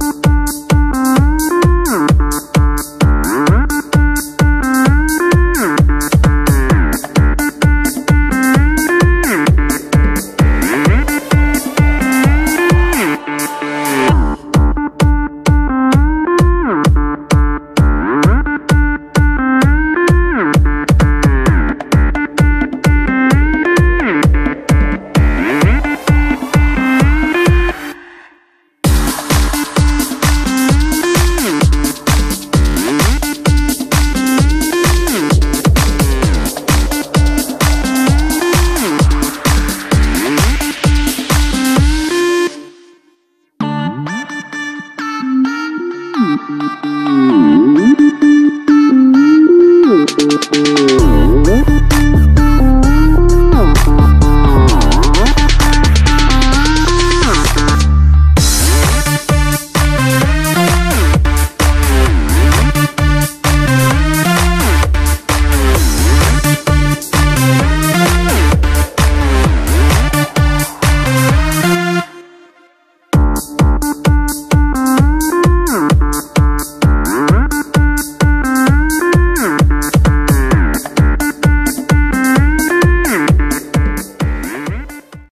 Música